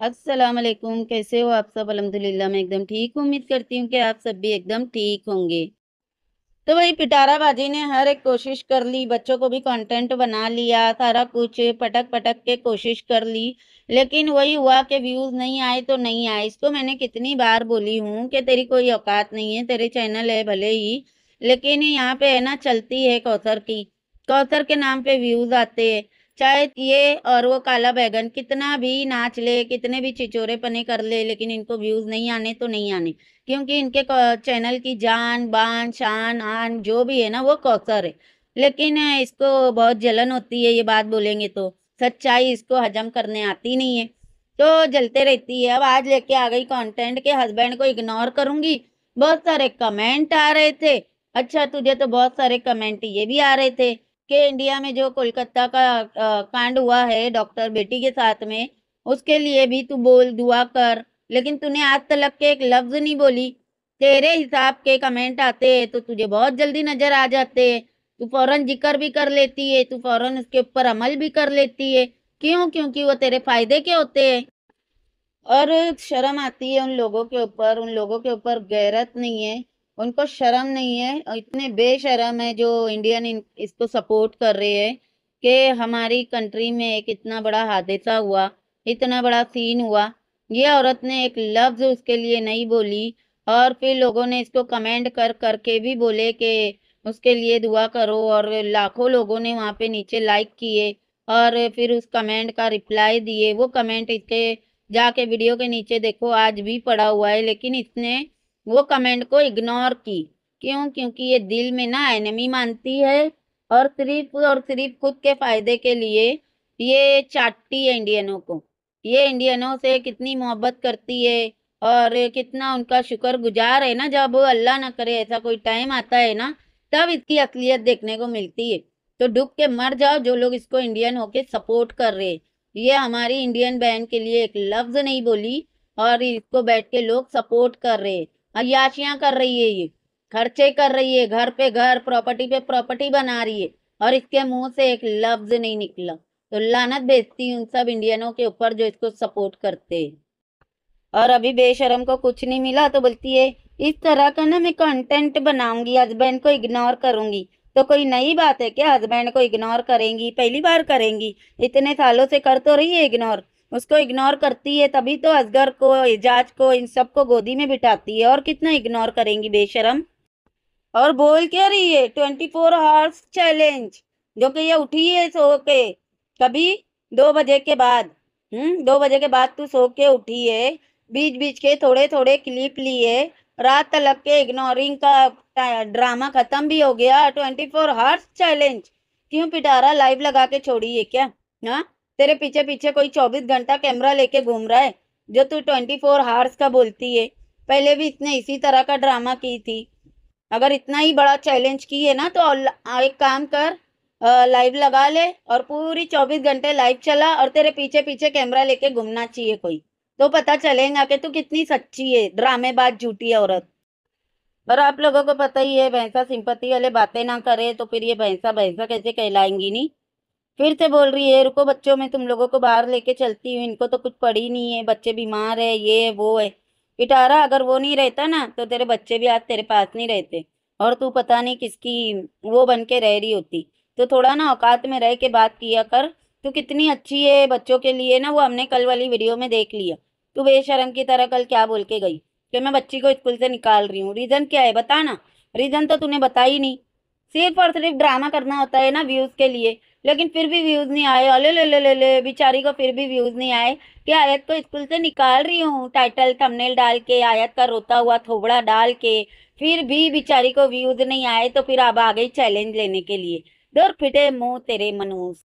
अस्सलाम वालेकुम कैसे हो आप सब? अल्हम्दुलिल्लाह, मैं एकदम ठीक हूँ। उम्मीद करती हूँ कि आप सब भी एकदम ठीक होंगे। तो वही पिटारा बाजी ने हर एक कोशिश कर ली, बच्चों को भी कंटेंट बना लिया, सारा कुछ पटक पटक के कोशिश कर ली, लेकिन वही हुआ कि व्यूज़ नहीं आए तो नहीं आए। इसको मैंने कितनी बार बोली हूँ कि तेरी कोई औकात नहीं है, तेरे चैनल है भले ही, लेकिन यहाँ पे है ना, चलती है कौसर की। कौसर के नाम पे व्यूज़ आते हैं। चाहे ये और वो काला बैगन कितना भी नाच ले, कितने भी चिचोरे पने कर ले, लेकिन इनको व्यूज़ नहीं आने तो नहीं आने। क्योंकि इनके चैनल की जान, बान, शान, आन, जो भी है ना, वो कौसर है। लेकिन इसको बहुत जलन होती है, ये बात बोलेंगे तो। सच्चाई इसको हजम करने आती नहीं है। तो जलते रहती है। अब आज लेके आ गई कंटेंट के हस्बैंड को इग्नोर करूँगी। बहुत सारे कमेंट आ रहे थे। अच्छा तुझे तो बहुत सारे कमेंट ये भी आ रहे थे। कि इंडिया में जो कोलकाता का कांड हुआ है डॉक्टर बेटी के साथ में, उसके लिए भी तू बोल, दुआ कर। लेकिन तूने आज तक के एक लफ्ज़ नहीं बोली। तेरे हिसाब के कमेंट आते हैं तो तुझे बहुत जल्दी नज़र आ जाते हैं। तू फ़ौरन ज़िक्र भी कर लेती है, तू फ़ौरन उसके ऊपर अमल भी कर लेती है। क्यों? क्योंकि वो तेरे फ़ायदे के होते हैं। और शर्म आती है उन लोगों के ऊपर, उन लोगों के ऊपर गैरत नहीं है। उनको शर्म नहीं है इतने बेशरम है जो इंडियन इसको सपोर्ट कर रहे हैं कि हमारी कंट्री में एक इतना बड़ा हादसा हुआ, इतना बड़ा सीन हुआ। ये औरत ने एक लफ्ज़ उसके लिए नहीं बोली, और फिर लोगों ने इसको कमेंट कर, करके भी बोले कि उसके लिए दुआ करो, और लाखों लोगों ने वहाँ पे नीचे लाइक किए, और फिर उस कमेंट का रिप्लाई दिए। वो कमेंट इसके, जाके वीडियो के नीचे देखो, आज भी पड़ा हुआ है, लेकिन इसने वो कमेंट को इग्नोर की। क्यों? क्योंकि ये दिल में ना एनिमी मानती है और सिर्फ़ और सिर्फ़ खुद के फ़ायदे के लिए ये चाटती है इंडियनों को। ये इंडियनों से कितनी मोहब्बत करती है और कितना उनका शुक्र गुजार है ना, जब अल्लाह ना करे, ऐसा कोई टाइम आता है ना, तब इसकी असलियत देखने को मिलती है। तो डूब के मर जाओ, जो लोग इसको इंडियन होके सपोर्ट कर रहे ये हमारी इंडियन बहन के लिए एक लफ्ज़ नहीं बोली और इसको बैठ के लोग सपोर्ट कर रहे अयाशियाँ कर रही है ये, खर्चे कर रही है, घर पे घर प्रॉपर्टी पे प्रॉपर्टी बना रही है, और इसके मुँह से एक लफ्ज नहीं निकला। तो लानत भेजती उन सब इंडियनों के ऊपर जो इसको सपोर्ट करते हैं। और अभी बेशरम को कुछ नहीं मिला तो बोलती है, इस तरह का ना मैं कंटेंट बनाऊँगी हस्बैंड को इग्नोर करूँगी। तो कोई नई बात है क्या? हस्बैंड को इग्नोर करेंगी, पहली बार करेंगी? इतने सालों से कर तो रही है इग्नोर उसको इग्नोर करती है, तभी तो असगर को, एजाज को, इन सबको गोदी में बिठाती है। और कितना इग्नोर करेंगी बेशरम? और बोल क्या रही है? ट्वेंटी फोर आवर्स चैलेंज जो कि ये उठी है सो के। कभी दो बजे के बाद हम्म दो बजे के बाद तू सो के उठी है। बीच बीच के थोड़े थोड़े क्लिप लिए। रात तलक के इग्नोरिंग का ड्रामा खत्म भी हो गया। ट्वेंटी फोर हार्स चैलेंज क्यों पिटारा लाइव लगा के छोड़ी है क्या? हाँ? तेरे पीछे पीछे कोई चौबीस घंटा कैमरा लेके घूम रहा है, जो तू ट्वेंटी फोर हार्स का बोलती है। पहले भी इसने इसी तरह का ड्रामा की थी। अगर इतना ही बड़ा चैलेंज की है ना तो एक काम कर लाइव लगा ले और पूरी चौबीस घंटे लाइव चला और तेरे पीछे पीछे कैमरा लेके घूमना चाहिए कोई। तो पता चलेगा कि तू कितनी सच्ची है, ड्रामेबाज झूठी औरत। और आप लोगों को पता ही है, भैंसा सिंपत्ति वाले बातें ना करे तो फिर ये भैंसा भैंसा कैसे कहलाएँगी नहीं? फिर से बोल रही है, रुको बच्चों, में तुम लोगों को बाहर लेके चलती हूँ। इनको तो कुछ पड़ी नहीं है। बच्चे बीमार है, ये, वो है। पिटारा, अगर वो नहीं रहता ना तो तेरे बच्चे भी आज तेरे पास नहीं रहते। और तू पता नहीं किसकी वो बन के रह रही होती। तो थोड़ा ना औकात में रह के बात किया कर। तू कितनी अच्छी है बच्चों के लिए ना, वो हमने कल वाली वीडियो में देख लिया। तू बेशरम की तरह कल क्या बोल के गई? कि मैं बच्ची को स्कूल से निकाल रही हूँ। रीज़न क्या है? बता ना। रीज़न तो तूने बताई नहीं। सिर्फ़ और सिर्फ़ ड्रामा करना होता है ना व्यूज़ के लिए। लेकिन फिर भी व्यूज़ नहीं आए। अले, ले ले ले ले, बेचारी को फिर भी व्यूज़ नहीं आए। कि आयत को स्कूल से निकाल रही हूँ? टाइटल थंबनेल डाल के, आयत का रोता हुआ थोबड़ा डाल के, फिर भी बेचारी को व्यूज़ नहीं आए तो फिर अब आ गई चैलेंज लेने के लिए। डर फिटे मुँह तेरे मनूस।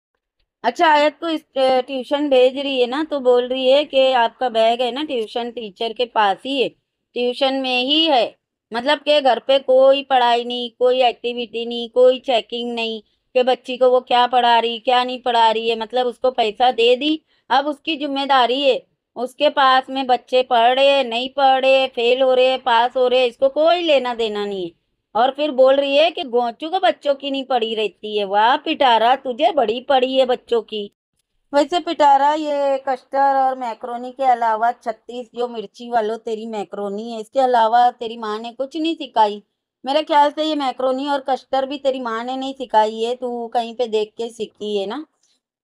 अच्छा आयत को ट्यूशन भेज रही है ना तो बोल रही है कि आपका बैग है ना ट्यूशन टीचर के पास ही है। ट्यूशन में ही है। मतलब के घर पे कोई पढ़ाई नहीं, कोई एक्टिविटी नहीं, कोई चेकिंग नहीं। कि बच्ची को वो क्या पढ़ा रही, क्या नहीं पढ़ा रही है मतलब उसको पैसा दे दी, अब उसकी ज़िम्मेदारी है। उसके पास में बच्चे पढ़ रहे नहीं पढ़ रहे फेल हो रहे पास हो रहे इसको कोई लेना देना नहीं है। और फिर बोल रही है कि गोचू को बच्चों की नहीं पढ़ी रहती है। वाह, पिटारा, तुझे बड़ी पड़ी है बच्चों की। वैसे पिटारा, ये कस्टर और मैक्रोनी के अलावा छत्तीस जो मिर्ची वालों, तेरी मैक्रोनी है, इसके अलावा तेरी माँ ने कुछ नहीं सिखाई। मेरे ख्याल से ये मैक्रोनी और कस्टर भी तेरी माँ ने नहीं सिखाई है, तू कहीं पे देख के सीखी है ना?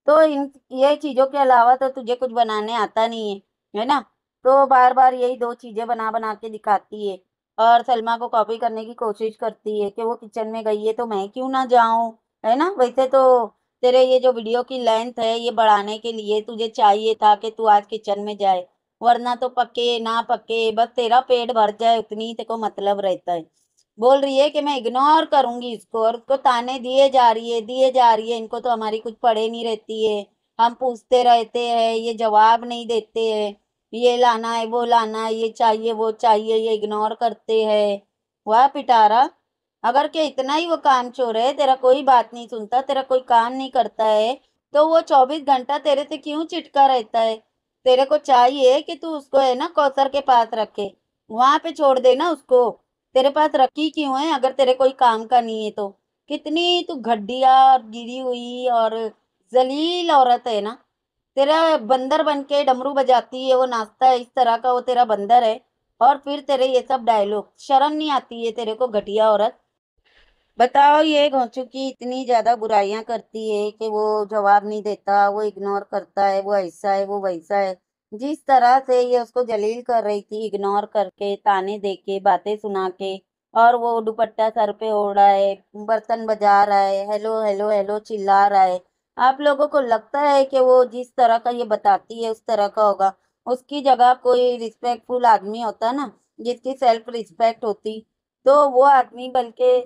तो इन ये चीज़ों के अलावा तो तुझे कुछ बनाने आता नहीं है है ना? तो बार बार यही दो चीज़ें बना बना के दिखाती है और सलमा को कॉपी करने की कोशिश करती है कि वो किचन में गई है तो मैं क्यों ना जाऊँ, है ना? वैसे तो तेरे ये जो वीडियो की लेंथ है, ये बढ़ाने के लिए तुझे चाहिए था कि तू आज किचन में जाए, वरना तो पके ना पके बस तेरा पेट भर जाए, उतनी ही तेरे को मतलब रहता है। बोल रही है कि मैं इग्नोर करूँगी इसको और उसको ताने दिए जा रही है, दिए जा रही है। इनको तो हमारी कुछ पड़े नहीं रहती है। हम पूछते रहते हैं, ये जवाब नहीं देते हैं। ये लाना है, वो लाना है, ये चाहिए, वो चाहिए, ये इग्नोर करते हैं। वाह पिटारा, अगर के इतना ही वो काम चोर है, तेरा कोई बात नहीं सुनता, तेरा कोई काम नहीं करता है तो वो चौबीस घंटा तेरे से क्यों चिटका रहता है? तेरे को चाहिए कि तू उसको है ना, कौसर के पास रखे। वहाँ पे छोड़ देना उसको। तेरे पास रखी क्यों है? अगर तेरे कोई काम का नहीं है तो। कितनी तू घड्डिया और गिरी हुई और जलील औरत है ना। तेरा बंदर बन के डमरू बजाती है, वो नाश्ता है, इस तरह का वो तेरा बंदर है। और फिर तेरे ये सब डायलॉग शर्म नहीं आती है तेरे को घटिया औरत? बताओ, ये घोंचू की इतनी ज़्यादा बुराइयाँ करती है कि वो जवाब नहीं देता, वो इग्नोर करता है, वो ऐसा है, वो वैसा है। जिस तरह से ये उसको जलील कर रही थी इग्नोर करके, ताने दे के बातें सुना के और वो दुपट्टा सर पे ओढ़ रहा है बर्तन बजा रहा है, हेलो हेलो हेलो, चिल्ला रहा है। आप लोगों को लगता है कि वो जिस तरह का ये बताती है, उस तरह का होगा। उसकी जगह कोई रिस्पेक्टफुल आदमी होता ना, जिसकी सेल्फ रिस्पेक्ट होती तो वो आदमी बल्कि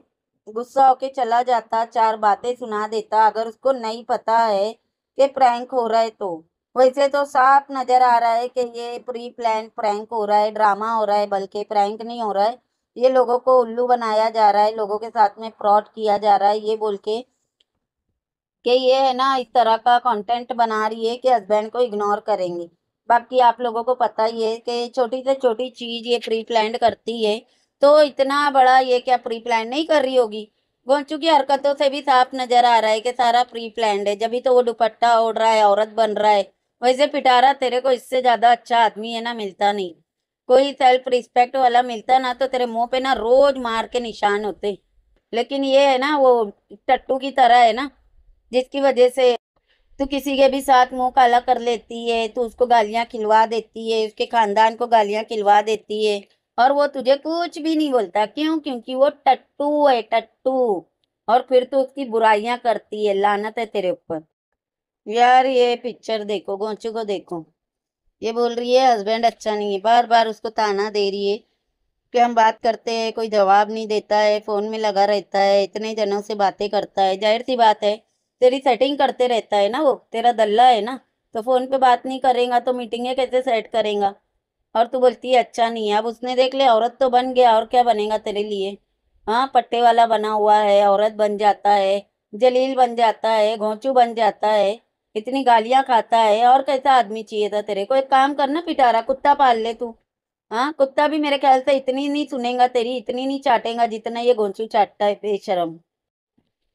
गुस्सा होके चला जाता, चार बातें सुना देता। अगर उसको नहीं पता है कि प्रैंक हो रहा है तो। वैसे तो साफ़ नज़र आ रहा है कि ये प्री प्लान प्रैंक हो रहा है, ड्रामा हो रहा है, बल्कि प्रैंक नहीं हो रहा है। ये लोगों को उल्लू बनाया जा रहा है, लोगों के साथ में फ्रॉड किया जा रहा है, ये बोल के कि ये है ना, इस तरह का कंटेंट बना रही है कि हस्बैंड को इग्नोर करेंगे। बाकी आप लोगों को पता ही है कि छोटी से छोटी चीज़ ये प्री प्लान करती है तो इतना बड़ा ये क्या प्री प्लान नहीं कर रही होगी? गोंचू की हरकतों से भी साफ़ नज़र आ रहा है कि सारा प्री प्लान है, जब भी तो वो दुपट्टा ओढ़ रहा है, औरत बन रहा है वैसे पिटारा, तेरे को इससे ज़्यादा अच्छा आदमी है ना, मिलता नहीं। कोई सेल्फ रिस्पेक्ट वाला मिलता ना तो तेरे मुँह पे ना रोज मार के निशान होते। लेकिन ये है ना, वो टट्टू की तरह है ना, जिसकी वजह से तू किसी के भी साथ मुँह काला कर लेती है, तू उसको गालियाँ खिलवा देती है, उसके खानदान को गालियाँ खिलवा देती है, और वो तुझे कुछ भी नहीं बोलता। क्यों? क्योंकि वो टट्टू है, टट्टू। और फिर तू उसकी बुराइयाँ करती है, लानत है तेरे ऊपर। यार ये पिक्चर देखो, गोंचू को देखो। ये बोल रही है हस्बैंड अच्छा नहीं है बार बार उसको ताना दे रही है कि हम बात करते हैं, कोई जवाब नहीं देता है, फ़ोन में लगा रहता है, इतने जनों से बातें करता है। ज़ाहिर सी बात है, तेरी सेटिंग करते रहता है ना वो, तेरा दल्ला है ना तो फ़ोन पे बात नहीं करेगा तो मीटिंगें कैसे सेट करेगा? और तू बोलती है अच्छा नहीं है। अब उसने देख लिया, औरत तो बन गया, और क्या बनेगा तेरे लिए? हाँ पट्टे वाला बना हुआ है, औरत बन जाता है, जलील बन जाता है घोंचू बन जाता है। इतनी गालियाँ खाता है और कैसा आदमी चाहिए था तेरे को? एक काम करना पिटारा, कुत्ता पाल ले तू। हाँ कुत्ता भी मेरे ख्याल से इतनी नहीं सुनेगा तेरी, इतनी नहीं चाटेगा जितना ये घोंचू चाटता है बेशरम।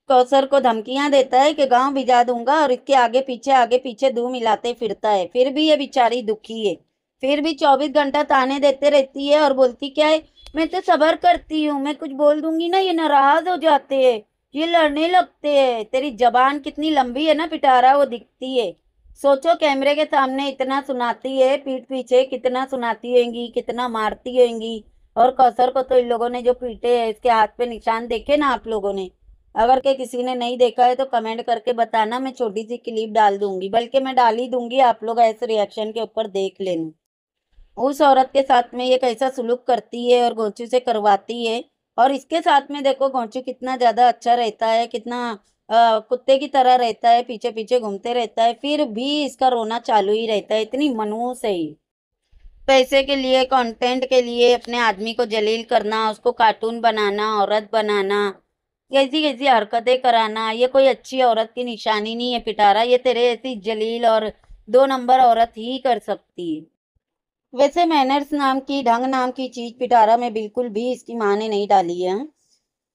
कौसर को धमकियाँ देता है कि गाँव भिजा दूँगा और इसके आगे पीछे आगे पीछे दू मिलाते फिरता है। फिर भी ये बेचारी दुखी है। फिर भी चौबीस घंटा ताने देते रहती है और बोलती, क्या है? मैं तो सबर करती हूँ, मैं कुछ बोल दूँगी ना, ये नाराज़ हो जाते हैं। ये लड़ने लगते हैं। तेरी जबान कितनी लंबी है ना पिटारा, वो दिखती है। सोचो कैमरे के सामने इतना सुनाती है, पीठ पीछे कितना सुनाती होंगी, कितना मारती होंगी। और कौसर को तो इन लोगों ने जो पीटे है, इसके हाथ पे निशान देखे ना आप लोगों ने। अगर के किसी ने नहीं देखा है तो कमेंट करके बताना, मैं छोटी सी क्लिप डाल दूँगी। बल्कि मैं डाल ही दूँगी, आप लोग ऐसे रिएक्शन के ऊपर देख लेना। उस औरत के साथ में ये कैसा सुलूक करती है और गोचू से करवाती है और इसके साथ में देखो गोचू कितना ज़्यादा अच्छा रहता है, कितना कुत्ते की तरह रहता है पीछे पीछे घूमते रहता है, फिर भी इसका रोना चालू ही रहता है, इतनी मनूस है ही पैसे के लिए कंटेंट के लिए, अपने आदमी को जलील करना, उसको कार्टून बनाना, औरत बनाना कैसी कैसी हरकतें कराना, ये कोई अच्छी औरत की निशानी नहीं है, पिटारा, ये तेरे ऐसी जलील और दो नंबर औरत ही कर सकती है। वैसे मैनर्स नाम की, ढंग नाम की चीज़ पिटारा में बिल्कुल भी इसकी माँ ने नहीं डाली है।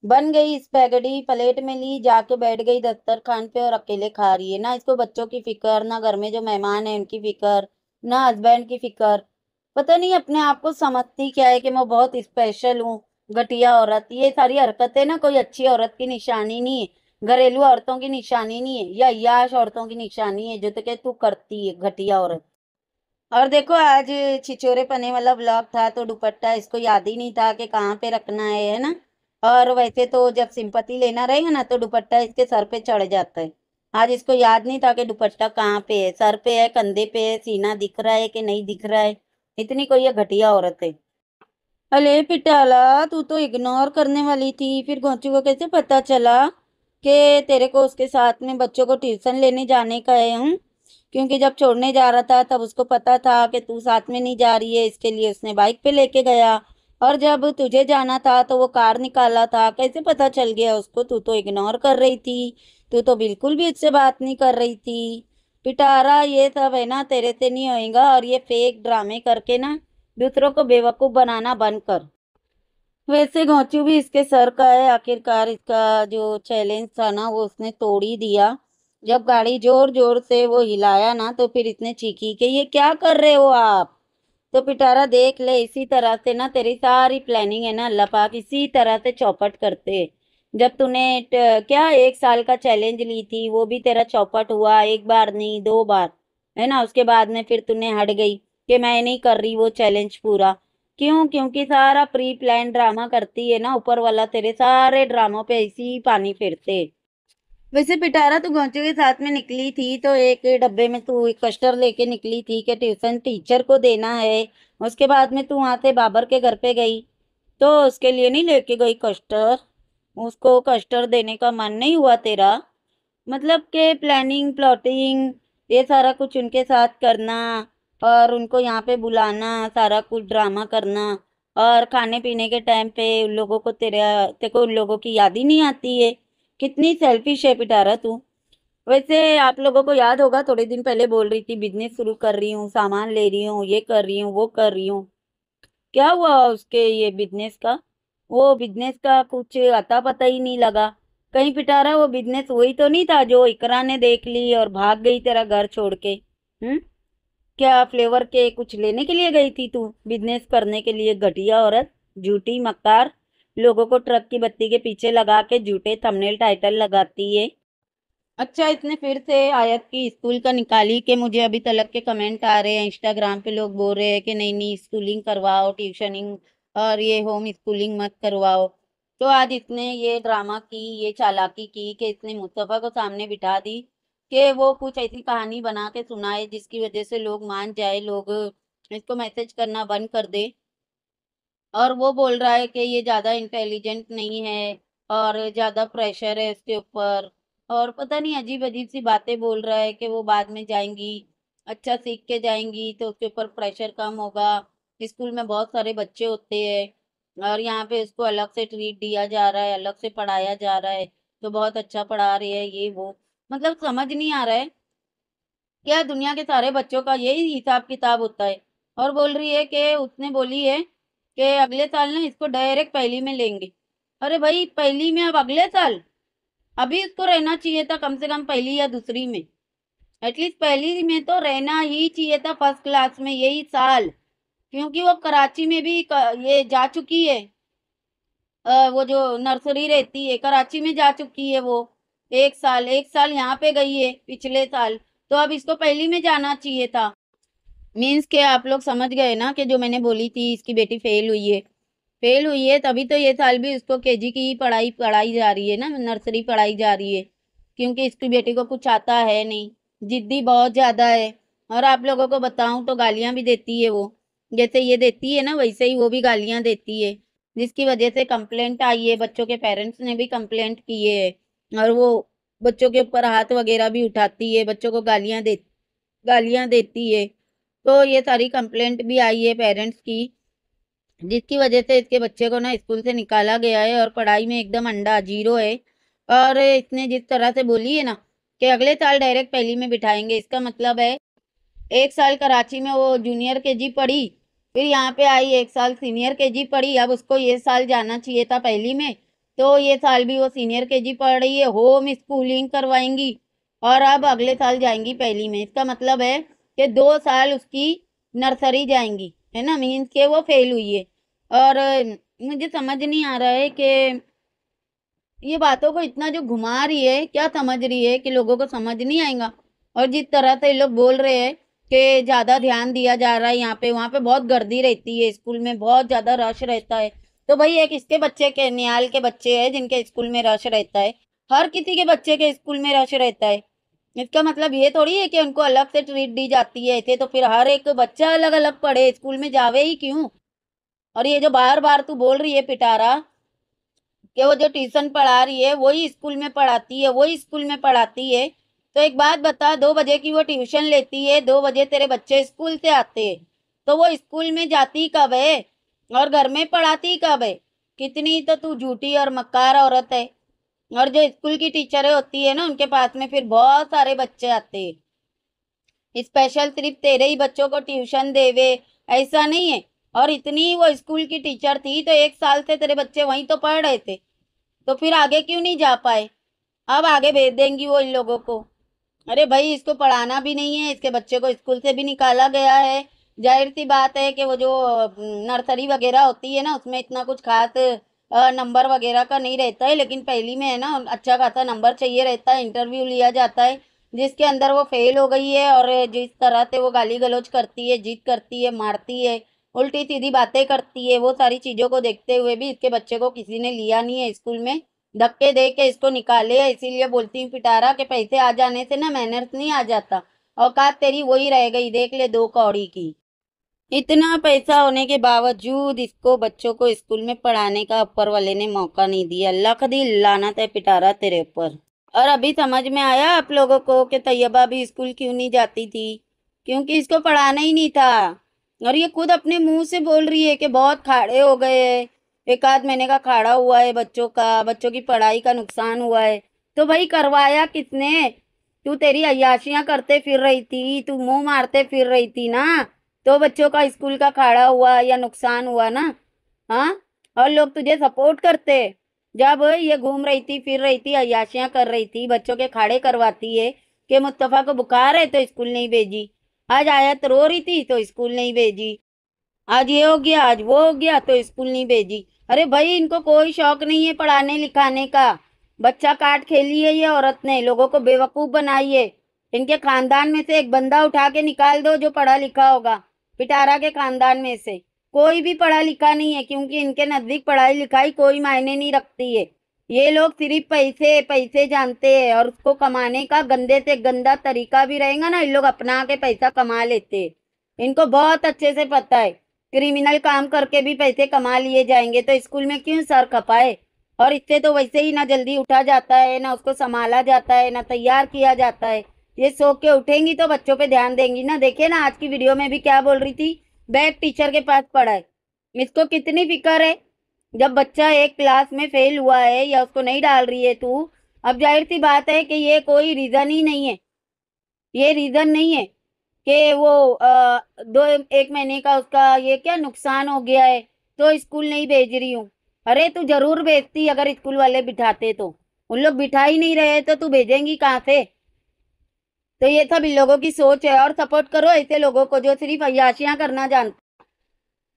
बन गई स्पैगेटी, प्लेट में ली, जाके बैठ गई दस्तरखान पे और अकेले खा रही है। ना इसको बच्चों की फ़िक्र, ना घर में जो मेहमान है उनकी फ़िक्र, ना हस्बैंड की फ़िक्र। पता नहीं अपने आप को समझती क्या है कि मैं बहुत स्पेशल हूँ, घटिया औरत। ये सारी हरकतें ना कोई अच्छी औरत की निशानी नहीं है, घरेलू औरतों की निशानी नहीं है, या याश औरतों की निशानी है, जो तो तू करती है, घटिया औरत। और देखो, आज छिचोरे पने वाला ब्लॉग था तो दुपट्टा इसको याद ही नहीं था कि कहाँ पे रखना है है ना? और वैसे तो जब सिंपति लेना रहेगा ना तो दुपट्टा इसके सर पे चढ़ जाता है। आज इसको याद नहीं था कि दुपट्टा कहाँ पे है, सर पे है, कंधे पे है, सीना दिख रहा है कि नहीं दिख रहा है? इतनी कोई घटिया औरत है। अले पिटाला, तू तो इग्नोर करने वाली थी, फिर गोचू को कैसे पता चला कि तेरे को उसके साथ में बच्चों को ट्यूशन लेने जाने का है हूँ क्योंकि जब छोड़ने जा रहा था, तब उसको पता था कि तू साथ में नहीं जा रही है, इसके लिए उसने बाइक पे लेके गया। और जब तुझे जाना था तो वो कार निकाला था। कैसे पता चल गया उसको? तू तो इग्नोर कर रही थी। तू तो बिल्कुल भी उससे बात नहीं कर रही थी। पिटारा, ये सब है ना, तेरे से नहीं होएगा। और ये फेक ड्रामे करके ना, दूसरों को बेवकूफ़ बनाना बंद कर। वैसे घोंचू भी इसके सर का है। आखिरकार इसका जो चैलेंज था ना, वो उसने तोड़ ही दिया। जब गाड़ी ज़ोर ज़ोर से वो हिलाया ना तो फिर इसने चीखी कि, ये क्या कर रहे हो आप? तो पिटारा देख ले, इसी तरह से ना, तेरी सारी प्लानिंग है ना अल्लाह पाक इसी तरह से चौपट करते। जब तूने क्या एक साल का चैलेंज ली थी, वो भी तेरा चौपट हुआ, एक बार नहीं, दो बार, है ना? उसके बाद में फिर तूने हट गई कि मैं नहीं कर रही वो चैलेंज पूरा। क्यों? क्योंकि सारा प्री प्लान ड्रामा करती है ना, ऊपर वाला तेरे सारे ड्रामों पे इसी पानी फिरते। वैसे पिटारा तू घोंचे के साथ में निकली थी तो एक डब्बे में तू एक कस्टर लेके निकली थी कि ट्यूशन टीचर को देना है, उसके बाद में तू वहाँ से बाबर के घर पे गई तो उसके लिए नहीं लेके गई कस्टर? उसको कस्टर देने का मन नहीं हुआ तेरा? मतलब के प्लानिंग प्लॉटिंग ये सारा कुछ उनके साथ करना और उनको यहाँ पे बुलाना, सारा कुछ ड्रामा करना और खाने पीने के टाइम पे उन लोगों को तेरे तेरे को उन लोगों की याद ही नहीं आती है। कितनी सेल्फिश है पिटारा तू। वैसे आप लोगों को याद होगा, थोड़े दिन पहले बोल रही थी बिज़नेस शुरू कर रही हूँ, सामान ले रही हूँ, ये कर रही हूँ, वो कर रही हूँ। क्या हुआ उसके ये बिज़नेस का? वो बिज़नेस का कुछ अता पता ही नहीं लगा। कहीं पिटारा, वो बिज़नेस वही तो नहीं था जो इकरा ने देख ली और भाग गई तेरा घर छोड़ के। हम्म? क्या फ्लेवर के कुछ लेने के लिए गई थी तू? बिज़नेस करने के लिए, घटिया औरत, झूठी मक्कार लोगों को ट्रक की बत्ती के पीछे लगा के झूठे थंबनेल टाइटल लगाती है। अच्छा इसने फिर से आयत की स्कूल का निकाली कि मुझे अभी तलक के कमेंट आ रहे हैं इंस्टाग्राम पे लोग बोल रहे हैं कि नहीं नहीं स्कूलिंग करवाओ ट्यूशनिंग और ये होम स्कूलिंग मत करवाओ। तो आज इसने ये ड्रामा की, ये चालाकी की कि इसने मुस्तफ़ा को सामने बिठा दी कि वो कुछ ऐसी कहानी बना के सुनाए जिसकी वजह से लोग मान जाए, लोग इसको मैसेज करना बंद कर दे। और वो बोल रहा है कि ये ज़्यादा इंटेलिजेंट नहीं है और ज़्यादा प्रेशर है इसके ऊपर। और पता नहीं अजीब अजीब सी बातें बोल रहा है कि वो बाद में जाएँगी अच्छा सीख के जाएँगी तो उसके ऊपर प्रेशर कम होगा। स्कूल में बहुत सारे बच्चे होते हैं और यहाँ पे उसको अलग से ट्रीट दिया जा रहा है, अलग से पढ़ाया जा रहा है तो बहुत अच्छा पढ़ा रही है ये वो। मतलब समझ नहीं आ रहा है क्या दुनिया के सारे बच्चों का यही हिसाब किताब होता है? और बोल रही है कि उसने बोली है कि अगले साल ना इसको डायरेक्ट पहली में लेंगे। अरे भाई पहली में अब अगले साल? अभी इसको रहना चाहिए था कम से कम पहली या दूसरी में। एटलीस्ट पहली में तो रहना ही चाहिए था फ़र्स्ट क्लास में यही साल। क्योंकि वो कराची में भी ये जा चुकी है। आ, वो जो नर्सरी रहती है कराची में जा चुकी है वो। एक साल एक साल यहाँ पे गई है पिछले साल। तो अब इसको पहली में जाना चाहिए था। मीन्स के आप लोग समझ गए ना कि जो मैंने बोली थी, इसकी बेटी फेल हुई है। फेल हुई है, तभी तो ये साल भी उसको केजी की ही पढ़ाई पढ़ाई जा रही है ना नर्सरी पढ़ाई जा रही है। क्योंकि इसकी बेटी को कुछ आता है नहीं, जिद्दी बहुत ज़्यादा है। और आप लोगों को बताऊँ तो गालियाँ भी देती है वो। जैसे ये देती है ना, वैसे ही वो भी गालियाँ देती है। जिसकी वजह से कंप्लेंट आई है, बच्चों के पेरेंट्स ने भी कंप्लेंट किए है। और वो बच्चों के ऊपर हाथ वगैरह भी उठाती है, बच्चों को गालियाँ दे, गालियाँ देती है। तो ये सारी कंप्लेंट भी आई है पेरेंट्स की, जिसकी वजह से इसके बच्चे को ना स्कूल से निकाला गया है और पढ़ाई में एकदम अंडा ज़ीरो है। और इसने जिस तरह से बोली है ना कि अगले साल डायरेक्ट पहली में बिठाएँगे, इसका मतलब है एक साल कराची में वो जूनियर के जी पढ़ी, फिर यहाँ पे आई एक साल सीनियर के जी पढ़ी, अब उसको ये साल जाना चाहिए था पहली में तो ये साल भी वो सीनियर के जी पढ़ रही है होम स्कूलिंग करवाएँगी और अब अगले साल जाएँगी पहली में। इसका मतलब है कि दो साल उसकी नर्सरी जाएँगी, है ना? मीन्स के वो फेल हुई है। और मुझे समझ नहीं आ रहा है कि ये बातों को इतना जो घुमा रही है, क्या समझ रही है कि लोगों को समझ नहीं आएगा? और जिस तरह से लोग बोल रहे हैं कि ज़्यादा ध्यान दिया जा रहा है यहाँ पे, वहाँ पे बहुत गर्दी रहती है स्कूल में, बहुत ज़्यादा रश रहता है। तो भाई एक इसके बच्चे के, नियाल के बच्चे हैं जिनके स्कूल में रश रहता है। हर किसी के बच्चे के स्कूल में रश रहता है। इसका मतलब ये थोड़ी है कि उनको अलग से ट्रीट दी जाती है ऐसे तो फिर हर एक बच्चा अलग अलग पढ़े, स्कूल में जावे ही क्यों? और ये जो बार बार तू बोल रही है पिटारा, कि वो जो ट्यूशन पढ़ा रही है, वही स्कूल में पढ़ाती है, वही स्कूल में पढ़ाती है तो एक बात बता, दो बजे की वो ट्यूशन लेती है, दो बजे तेरे बच्चे स्कूल से आते हैं तो वो स्कूल में जाती कब है? और घर में पढ़ाती कब है? कितनी तो तू झूठी और मक्कार औरत है। और जो स्कूल की टीचरें होती है ना, उनके पास में फिर बहुत सारे बच्चे आते हैं। स्पेशल सिर्फ़ तेरे ही बच्चों को ट्यूशन देवे, ऐसा नहीं है। और इतनी वो स्कूल की टीचर थी तो एक साल से तेरे बच्चे वहीं तो पढ़ रहे थे। तो फिर आगे क्यों नहीं जा पाए? अब आगे भेज देंगी वो इन लोगों को। अरे भाई, इसको पढ़ाना भी नहीं है, इसके बच्चे को स्कूल से भी निकाला गया है। ज़ाहिर सी बात है कि वो जो नर्सरी वगैरह होती है ना, उसमें इतना कुछ खास नंबर वगैरह का नहीं रहता है, लेकिन पहली में है ना अच्छा खासा नंबर चाहिए रहता है इंटरव्यू लिया जाता है, जिसके अंदर वो फेल हो गई है और जिस तरह से वो गाली गलौज करती है जीत करती है, मारती है, उल्टी सीधी बातें करती है, वो सारी चीज़ों को देखते हुए भी इसके बच्चे को किसी ने लिया नहीं है स्कूल में, धक्के दे के इसको निकाले इसीलिए बोलती हूँ पिटारा के पैसे आ जाने से ना मैनर्स नहीं आ जाता, औकात तेरी वही रह गई, देख ले दो कौड़ी की। इतना पैसा होने के बावजूद इसको बच्चों को स्कूल में पढ़ाने का ऊपर वाले ने मौका नहीं दिया। लख दी लाना तय पिटारा तेरे ऊपर। और अभी समझ में आया आप लोगों को कि तैयबा भी स्कूल क्यों नहीं जाती थी? क्योंकि इसको पढ़ाना ही नहीं था। और ये खुद अपने मुँह से बोल रही है कि बहुत खाड़े हो गए एक आध महीने का खाड़ा हुआ है बच्चों का, बच्चों की पढ़ाई का नुकसान हुआ है। तो भाई करवाया किसने? तू तेरी अयाशियाँ करते फिर रही थी, तू मुँह मारते फिर रही थी ना? तो बच्चों का स्कूल का खाड़ा हुआ या नुकसान हुआ ना? हाँ? और लोग तुझे सपोर्ट करते। जब ये घूम रही थी, फिर रही थी, अयाशियाँ कर रही थी, बच्चों के खाड़े करवाती है कि मुस्तफ़ा को बुखार है तो स्कूल नहीं भेजी। आज आयत रो रही थी तो स्कूल नहीं भेजी। आज ये हो गया, आज वो हो गया तो स्कूल नहीं भेजी। अरे भाई, इनको कोई शौक नहीं है पढ़ाने लिखाने का। बच्चा काट खेली है ये औरत ने, लोगों को बेवकूफ़ बनाई है। इनके खानदान में से एक बंदा उठा के निकाल दो जो पढ़ा लिखा होगा। पिटारा के खानदान में से। कोई भी पढ़ा लिखा नहीं है, क्योंकि इनके नज़दीक पढ़ाई लिखाई कोई मायने नहीं रखती है। ये लोग सिर्फ़ पैसे पैसे जानते हैं और उसको कमाने का गंदे से गंदा तरीका भी रहेगा ना इन लोग अपना के पैसा कमा लेते हैं। इनको बहुत अच्छे से पता है, क्रिमिनल काम करके भी पैसे कमा लिए जाएँगे तो स्कूल में क्यों सर खपाए? और इससे तो वैसे ही ना जल्दी उठा जाता है, ना उसको संभाला जाता है, ना तैयार किया जाता है। ये सो के उठेंगी तो बच्चों पे ध्यान देंगी ना। देखिए ना आज की वीडियो में भी क्या बोल रही थी? बैग टीचर के पास पड़ा है। इसको कितनी फ़िक्र है? जब बच्चा एक क्लास में फेल हुआ है या उसको नहीं डाल रही है तू अब ज़ाहिर सी बात है कि ये कोई रीज़न ही नहीं है। ये रीज़न नहीं है कि वो आ, दो एक महीने का उसका ये क्या नुकसान हो गया है तो स्कूल नहीं भेज रही हूँ। अरे तू ज़रूर भेजती अगर स्कूल वाले बिठाते तो। उन लोग बिठा ही नहीं रहे तो तू भेजेंगी कहाँ से? तो ये सब इन लोगों की सोच है और सपोर्ट करो ऐसे लोगों को जो सिर्फ़ अयाशियाँ करना जानते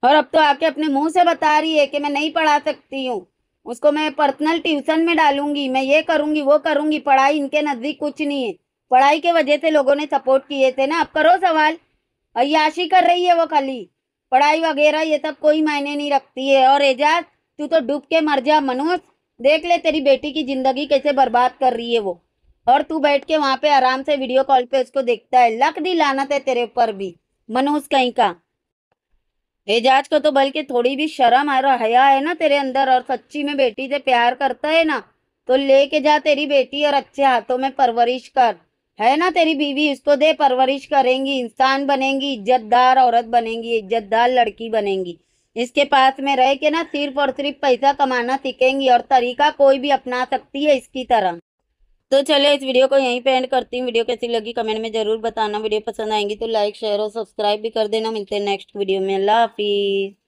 और अब तो आके अपने मुँह से बता रही है कि मैं नहीं पढ़ा सकती हूँ। उसको मैं पर्सनल ट्यूशन में डालूँगी, मैं ये करूँगी, वो करूँगी, पढ़ाई इनके नज़दीक कुछ नहीं है। पढ़ाई के वजह से लोगों ने सपोर्ट किए थे ना? अब करो सवाल। अयाशी कर रही है वो खाली। पढ़ाई वगैरह ये सब कोई मायने नहीं रखती है। और एजाज, तू तो डूब के मर जा, मनोज। देख ले तेरी बेटी की ज़िंदगी कैसे बर्बाद कर रही है वो। और तू बैठ के वहाँ पे आराम से वीडियो कॉल पे उसको देखता है। लक दी लानत है तेरे ऊपर भी। मनोज कहीं का? एजाज को तो बल्कि थोड़ी भी शर्म आ रहा। हया है ना तेरे अंदर और सच्ची में बेटी से प्यार करता है ना? तो लेके जा तेरी बेटी और अच्छे हाथों में परवरिश कर। है ना तेरी बीवी? उसको दे परवरिश करेंगी। इंसान बनेंगी, इज्जतदार औरत बनेंगी, इज्जतदार लड़की बनेंगी। इसके पास में रह के ना सिर्फ़ और सिर्फ़ पैसा कमाना सीखेंगी और तरीका कोई भी अपना सकती है इसकी तरह। तो चलिए इस वीडियो को यहीं पे एंड करती हूँ। वीडियो कैसी लगी कमेंट में ज़रूर बताना। वीडियो पसंद आएँगी तो लाइक शेयर और सब्सक्राइब भी कर देना। मिलते हैं नेक्स्ट वीडियो में। अल्लाह हाफिज़।